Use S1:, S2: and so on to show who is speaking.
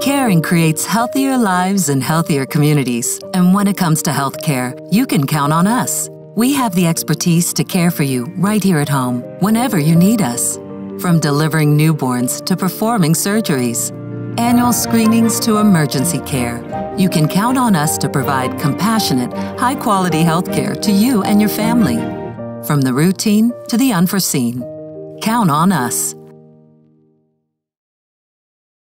S1: Caring creates healthier lives and healthier communities. And when it comes to healthcare, you can count on us. We have the expertise to care for you right here at home, whenever you need us. From delivering newborns to performing surgeries, annual screenings to emergency care, you can count on us to provide compassionate, high quality healthcare to you and your family. From the routine to the unforeseen, count on us.